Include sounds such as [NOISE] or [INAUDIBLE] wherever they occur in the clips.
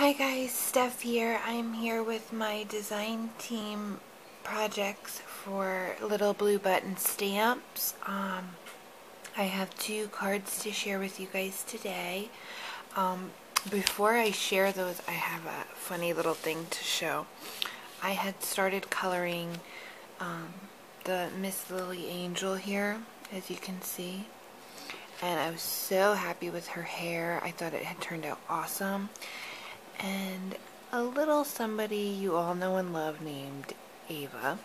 Hi guys, Steph here. I'm here with my design team projects for Little Blue Button stamps. Um, I have two cards to share with you guys today. Um, before I share those, I have a funny little thing to show. I had started coloring um, the Miss Lily Angel here, as you can see. And I was so happy with her hair. I thought it had turned out awesome. And a little somebody you all know and love named Ava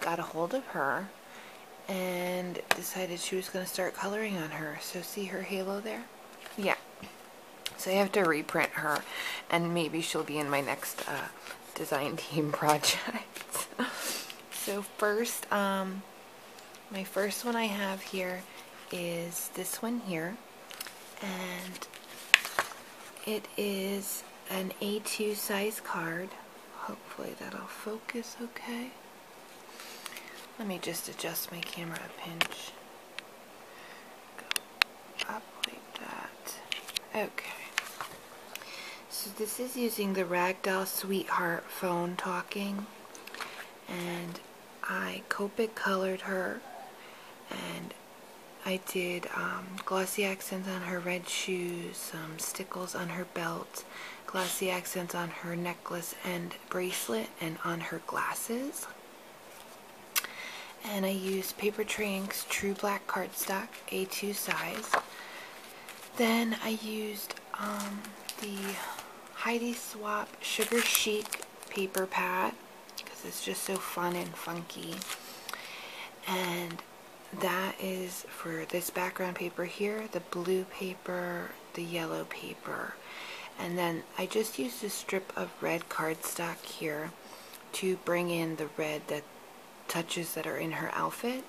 got a hold of her and decided she was going to start coloring on her. So see her halo there? Yeah. So I have to reprint her and maybe she'll be in my next uh, design [LAUGHS] team project. so first, um, my first one I have here is this one here and it is an A2 size card. Hopefully that'll focus okay. Let me just adjust my camera a pinch. Go up like that. Okay. So this is using the Ragdoll Sweetheart phone talking. And I Copic colored her. And I did um, glossy accents on her red shoes, some stickles on her belt, glossy accents on her necklace and bracelet, and on her glasses and I used Papertrey Ink's True Black cardstock A2 size. Then I used um, the Heidi Swapp Sugar Chic paper pad because it's just so fun and funky. And that is for this background paper here, the blue paper, the yellow paper. And then I just used a strip of red cardstock here to bring in the red that touches that are in her outfit.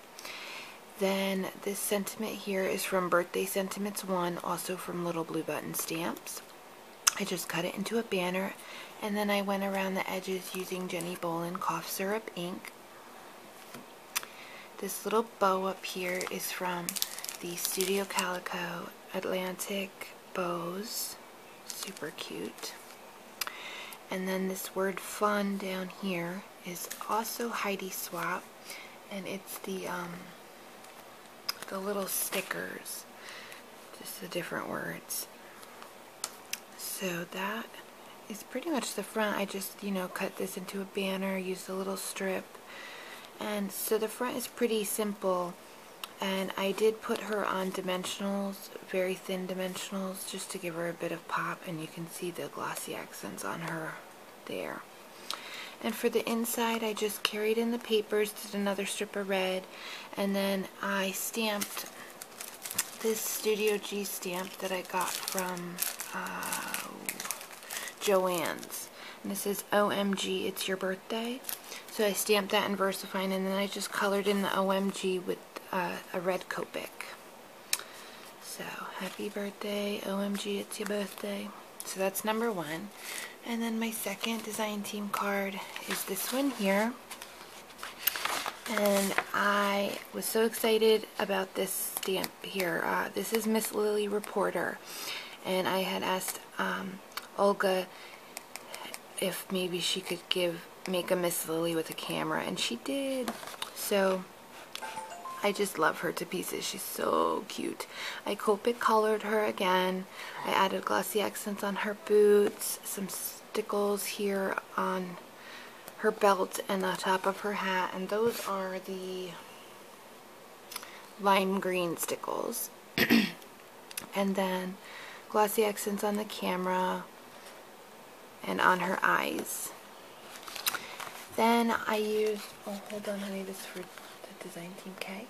Then this sentiment here is from Birthday Sentiments 1, also from Little Blue Button Stamps. I just cut it into a banner and then I went around the edges using Jenny Bowlin Cough Syrup ink. This little bow up here is from the Studio Calico Atlantic Bows. Super cute. And then this word fun down here is also Heidi Swapp, and it's the um, the little stickers, just the different words. So that is pretty much the front. I just, you know, cut this into a banner, used a little strip. And so the front is pretty simple. And I did put her on dimensionals, very thin dimensionals, just to give her a bit of pop. And you can see the glossy accents on her there. And for the inside, I just carried in the papers, did another strip of red, and then I stamped this Studio G stamp that I got from uh, Joann's. This is OMG, it's your birthday. So I stamped that in VersaFine, and then I just colored in the OMG with uh, a red Copic. So, happy birthday, OMG, it's your birthday. So that's number one. And then my second design team card is this one here. And I was so excited about this stamp here. Uh, this is Miss Lily Reporter. And I had asked um, Olga if maybe she could give make a Miss Lily with a camera. And she did. So I just love her to pieces. She's so cute. I Copic colored her again. I added glossy accents on her boots, some stickles here on her belt and the top of her hat. And those are the lime green stickles. [CLEARS THROAT] and then glossy accents on the camera and on her eyes. Then I used, oh hold on honey, this for the Design Team K.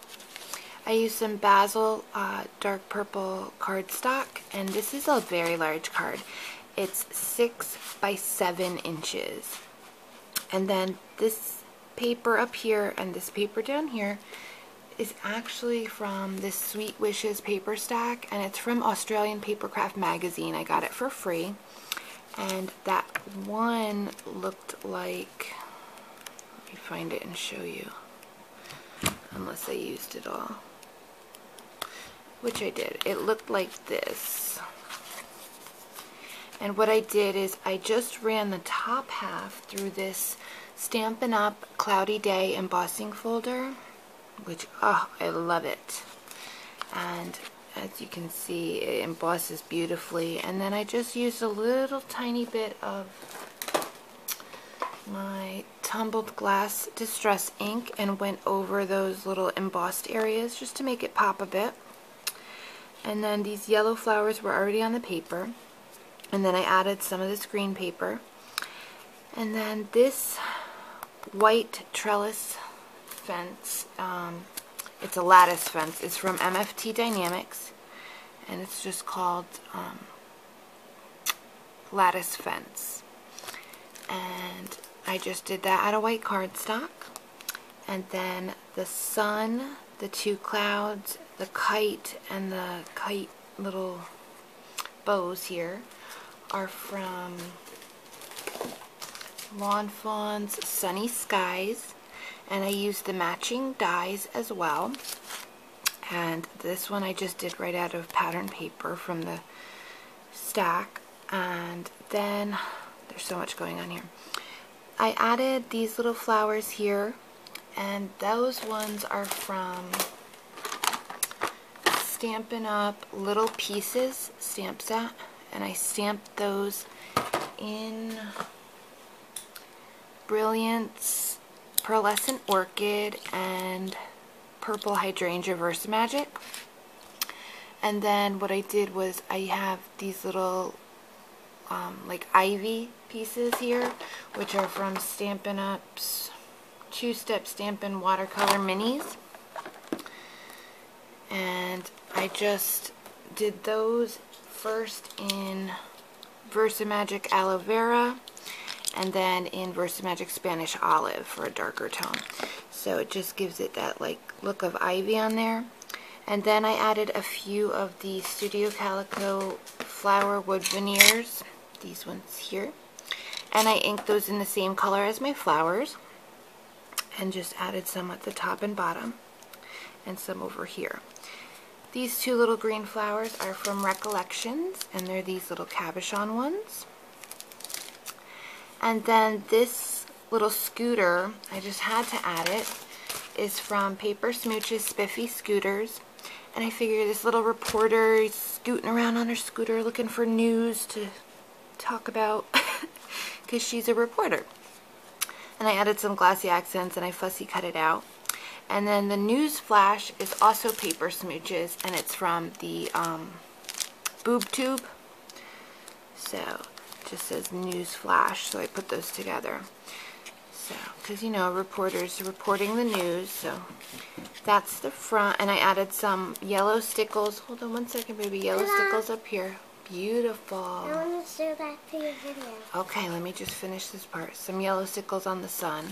I used some Bazzill uh, dark purple cardstock, and this is a very large card. It's 6 by 7 inches. And then this paper up here and this paper down here is actually from this Sweet Wishes paper stack, and it's from Australian Papercraft magazine. I got it for free. And that one looked like, let me find it and show you unless I used it all. Which I did. It looked like this. And what I did is I just ran the top half through this Stampin' Up! Cloudy Day embossing folder, which, oh, I love it. And as you can see, it embosses beautifully. And then I just used a little tiny bit of my tumbled glass distress ink and went over those little embossed areas just to make it pop a bit. And then these yellow flowers were already on the paper. And then I added some of this green paper. And then this white trellis fence, um, it's a lattice fence. It's from MFT Die-namics. And it's just called um, Lattice Fence. And I just did that out of white cardstock. And then the sun, the two clouds, the kite, and the kite little bows here are from Lawn Fawn's Sunny Skies. And I used the matching dies as well. And this one I just did right out of pattern paper from the stack. And then, there's so much going on here. I added these little flowers here and those ones are from Stampin' Up! Little Pieces stamp set and I stamped those in Brilliance Pearlescent Orchid and Purple Hydrangea Versa Magic. And then what I did was I have these little um, like ivy pieces here, which are from Stampin' Up's two-step Stampin' Watercolor Minis. And I just did those first in Versa Magic Aloe Vera and then in Versamagic Spanish Olive for a darker tone. So it just gives it that like look of ivy on there. And then I added a few of the Studio Calico Flower Wood Veneers these ones here. And I inked those in the same color as my flowers and just added some at the top and bottom and some over here. These two little green flowers are from Recollections and they're these little cabochon ones. And then this little scooter, I just had to add it, is from Paper Smooches' Spiffy Scooters. And I figure this little reporter is scooting around on her scooter looking for news to talk about [LAUGHS] because she's a reporter. And I added some glossy accents and I fussy cut it out. And then the news flash is also paper smooches and it's from the um, boob tube. So just says news flash. So I put those together. So, because you know, reporters reporting the news. So that's the front. And I added some yellow stickles. Hold on one second, baby. Yellow stickles up here. Beautiful. I want to show that to your video. Okay, let me just finish this part. Some yellow stickles on the sun.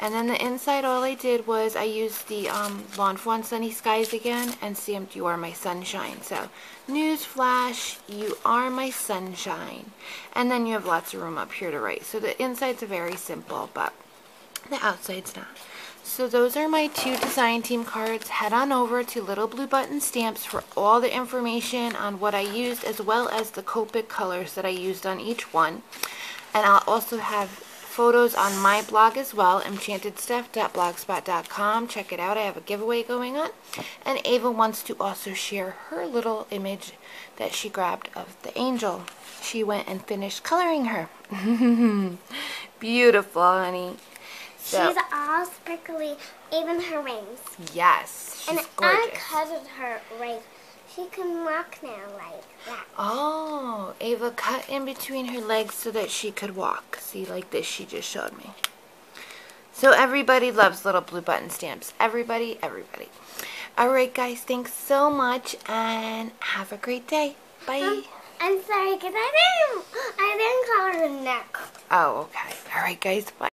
And then the inside, all I did was I used the um, Lawn Fawn Sunny Skies again and stamped You Are My Sunshine. So, newsflash, you are my sunshine. And then you have lots of room up here to write. So the inside's very simple, but the outside's not. So those are my two design team cards. Head on over to Little Blue Button Stamps for all the information on what I used as well as the Copic colors that I used on each one. And I'll also have photos on my blog as well, emchantedsteph.blogspot.com. Check it out. I have a giveaway going on. And Ava wants to also share her little image that she grabbed of the angel. She went and finished coloring her. [LAUGHS] Beautiful, honey. So, she's all sparkly, even her wings. Yes, she's and gorgeous. I cut her wings. She can walk now like that. Oh, Ava cut in between her legs so that she could walk. See, like this she just showed me. So everybody loves little blue button stamps. Everybody, everybody. Alright guys, thanks so much and have a great day. Bye. Um, I'm sorry because I didn't, I didn't color her neck. Oh, okay. Alright guys, bye.